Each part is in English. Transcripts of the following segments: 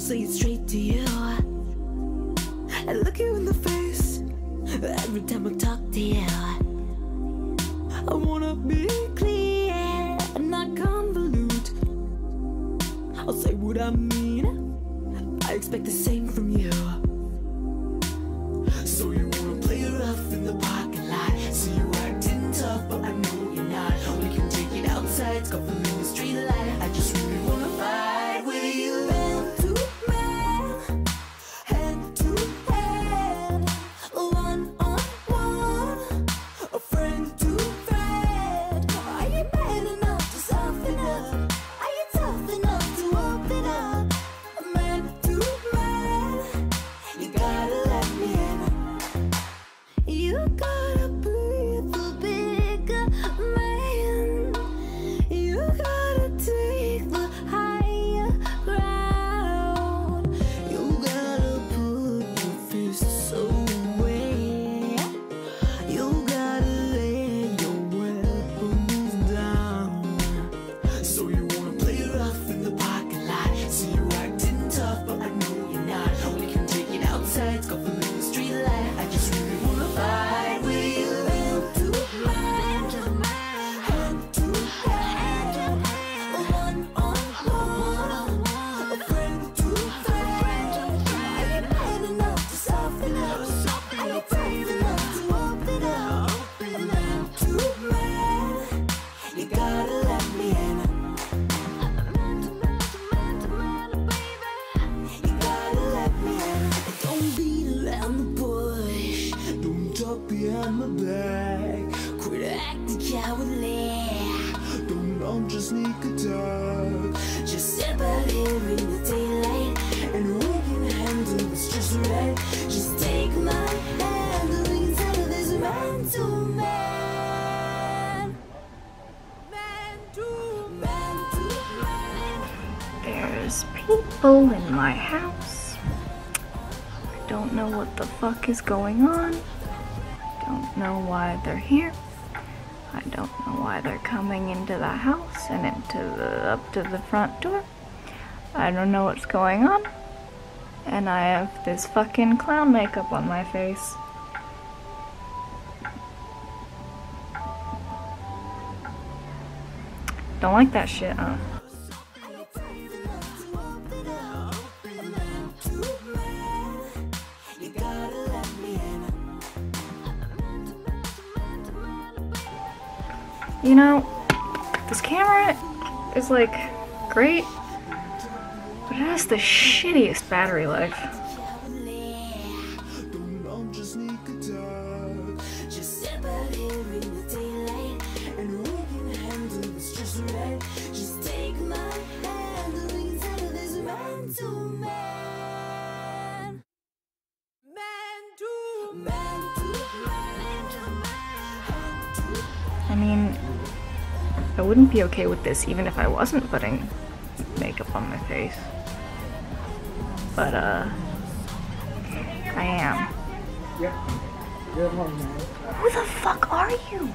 say it straight to you. I look you in the face every time I talk to you. I wanna be clear and not convolute. I'll say what I mean. I expect the same from you. You Quit acting cowardly. Don't just. Just here in the daylight, and we can handle this just right. Just take my hand, and we can settle this man to man. Man to man to man. There's people in my house. I don't know what the fuck is going on. Don't know why they're here. I don't know why they're coming into the house and into the up to the front door. I don't know what's going on. And I have this fucking clown makeup on my face. Don't like that shit, huh? You know, this camera is like great, but it has the shittiest battery life. I mean, I wouldn't be okay with this even if I wasn't putting makeup on my face. But, uh, I am. Who the fuck are you?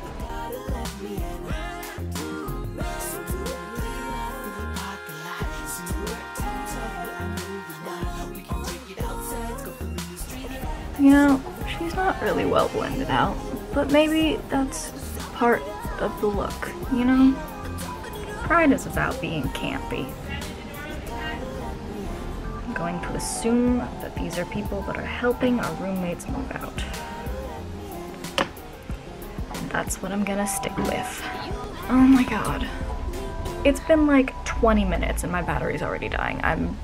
You know, she's not really well blended out, but maybe that's part of the look, you know? Pride is about being campy. I'm going to assume that these are people that are helping our roommates move out. And that's what I'm gonna stick with. Oh my god. It's been like 20 minutes and my battery's already dying. I'm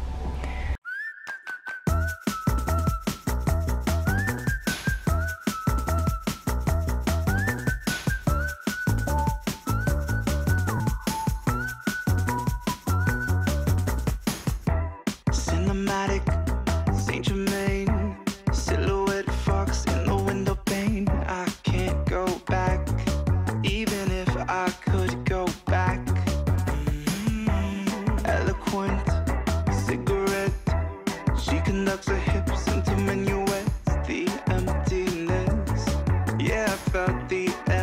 the end.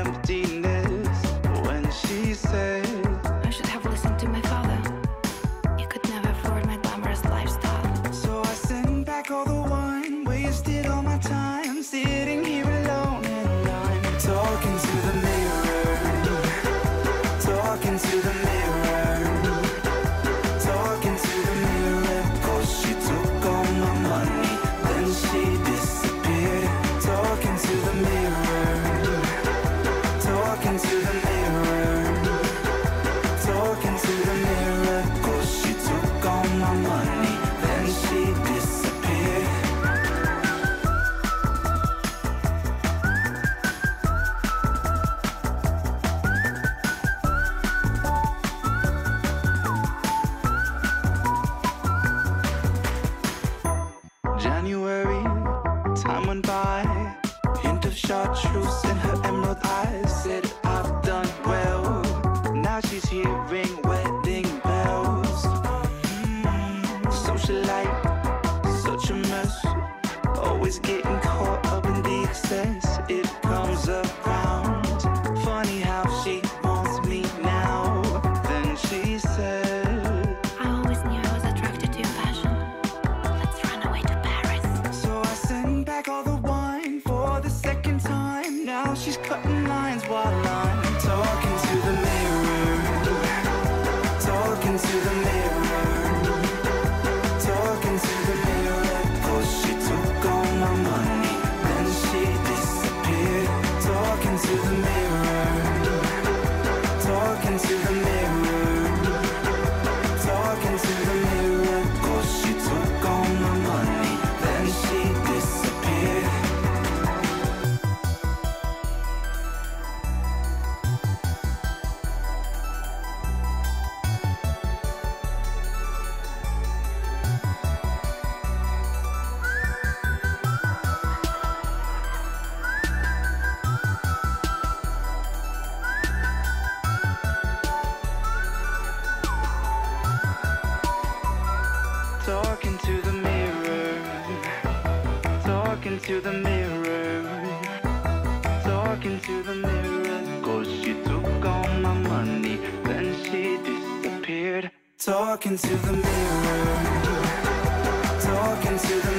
to the mirror, talking to the mirror. Cause she took all my money, then she disappeared. Talking to the mirror, talking to the mirror.